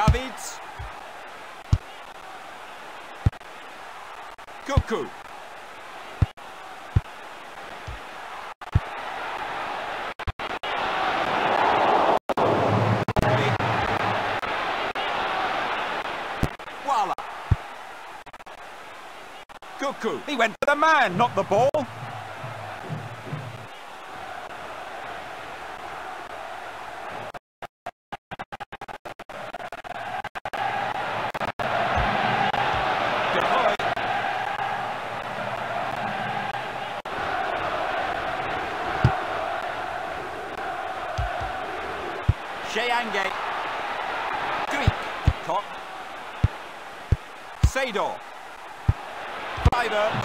Davids. Cocu. He went for the man, not the ball. Cheyange. Greek. Top. Sador. Kluivert.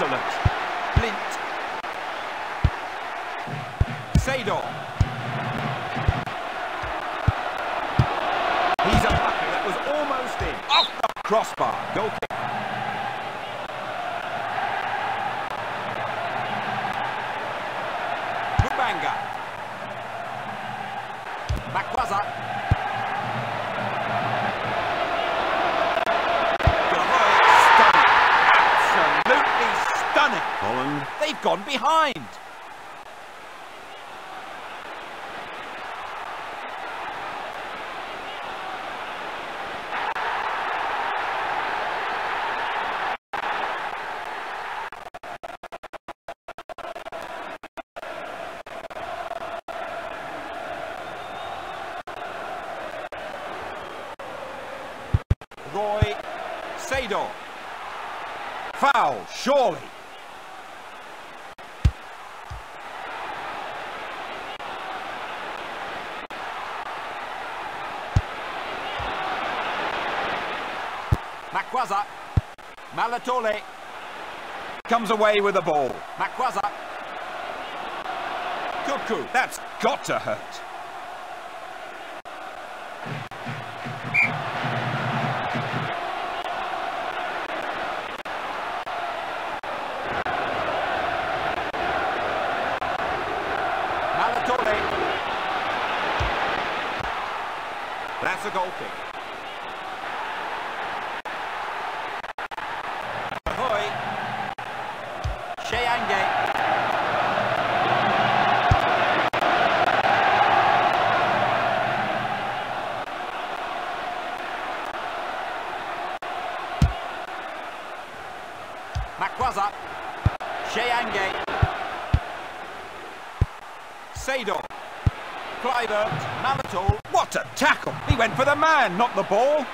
Excellent. Blint. Sador. He's unlucky. That was almost in. Off the crossbar. Goal Holland. They've gone behind. Roy Sador. Foul, surely. Makwaza. Malatole. Comes away with the ball. Makwaza. Cocu. That's got to hurt. Malatole. That's a goal kick. Ahoy. Cheyange. Makwaza. Cheyange. Sador. What a tackle! He went for the man, not the ball.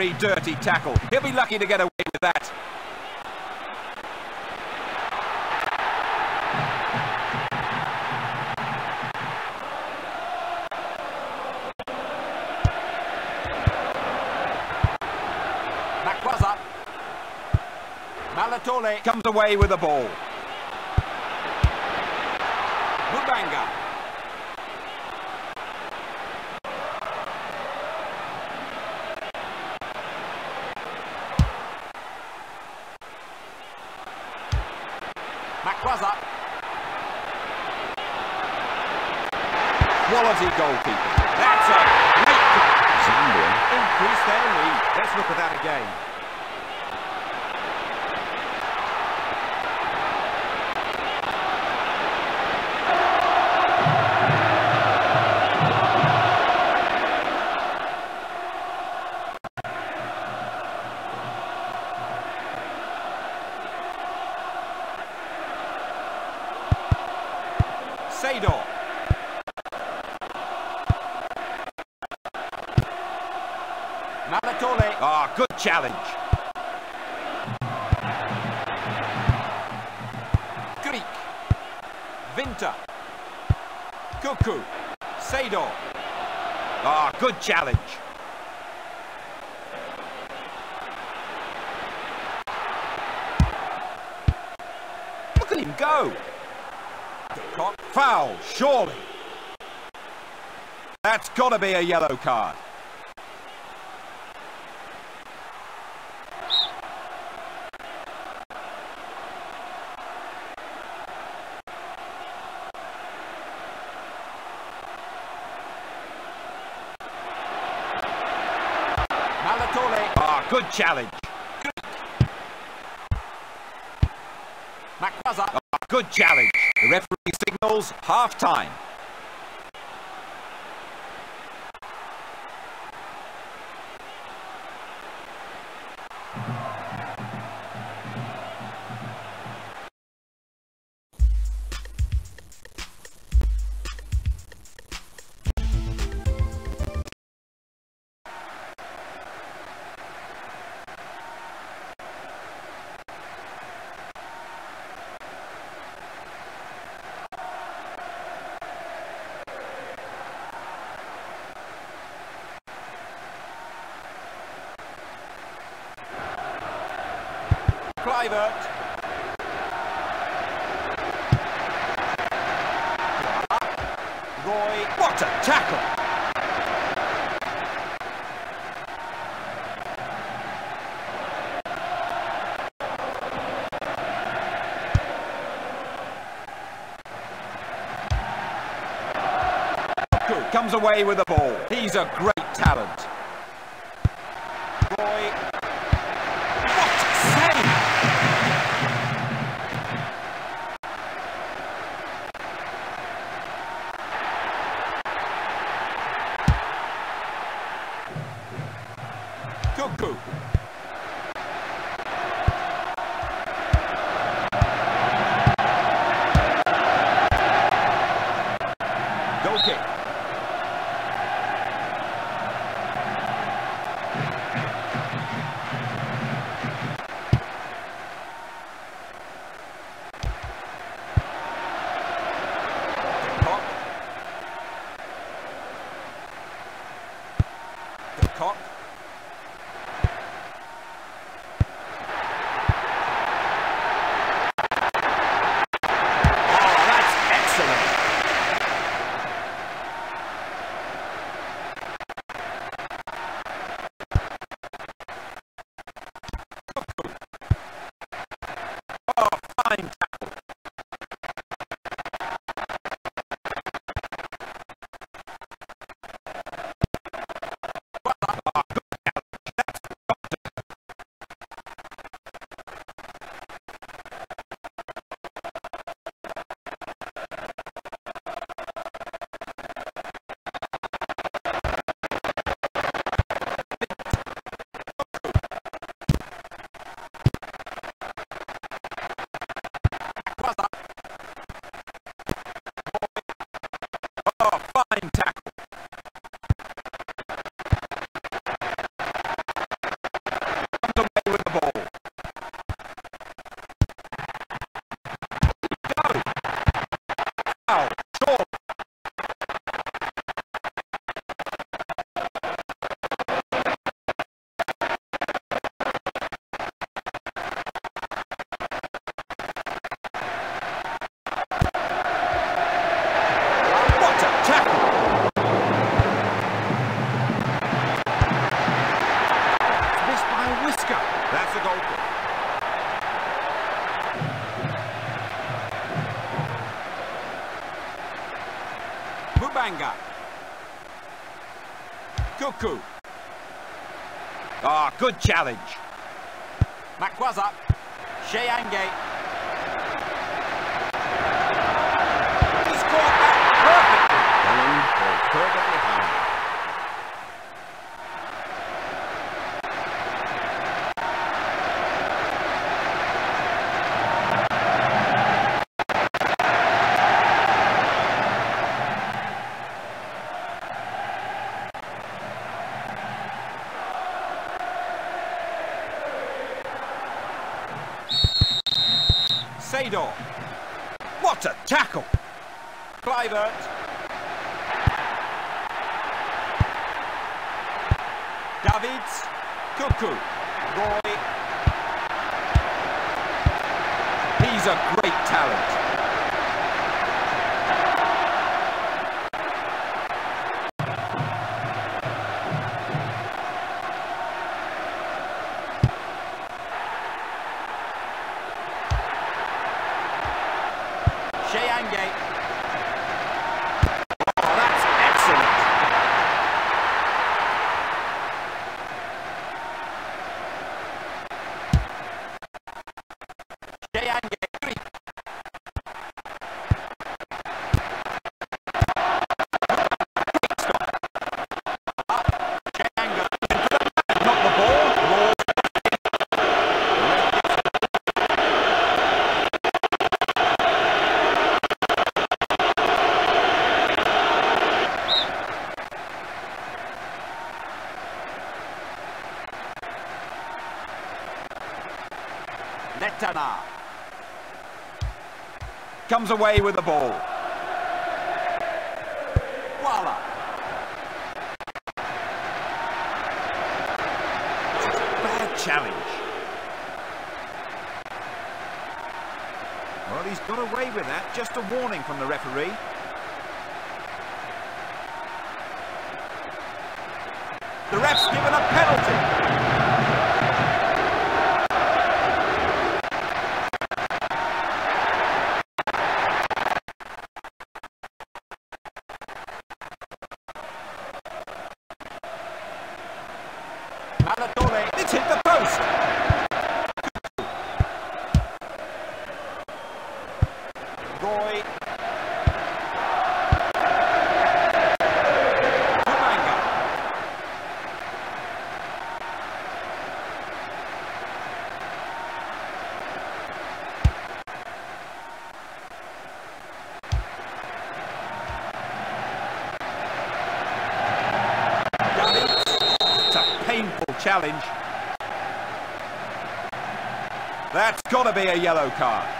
Very dirty tackle. He'll be lucky to get away with that. Makwaza. Malatole comes away with the ball. Makwaza. Quality goalkeeper. That's a great goal. Zambia Increase their lead. Let's look at that again. Sador. Malatole. Ah, good challenge. Greek. Vinta. Cocu. Sador. Ah, good challenge. Look at him go. Foul, surely. That's got to be a yellow card. Ah, good challenge. Makwaza. Ah, good challenge. Signals half Roy. What a tackle! Comes away with the ball. He's a great time good challenge. Makwaza. Cheyange. He's caught that perfectly. perfectly high. Sador. What a tackle! Kluivert. Davids. Cocu. Roy. He's a great talent. Netana. Comes away with the ball. Voila. Bad challenge. Well, he's got away with that. Just a warning from the referee. The ref's given a challenge. That's got to be a yellow card.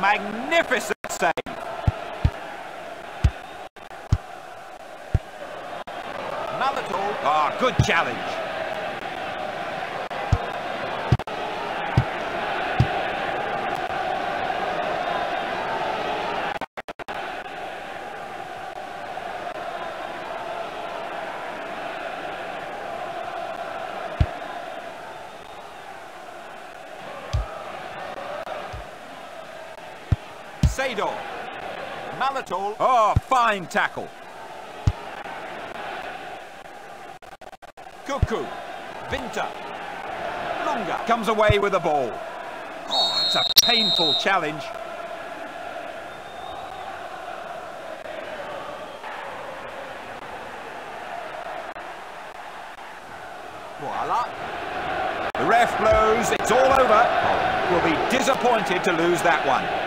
Magnificent save. Another Malatore, ah, oh, good challenge. Sador. Malatol. Oh, fine tackle. Cocu. Vinta. Lunga. Comes away with the ball. Oh, it's a painful challenge. Voila. The ref blows, it's all over. Oh, we'll be disappointed to lose that one.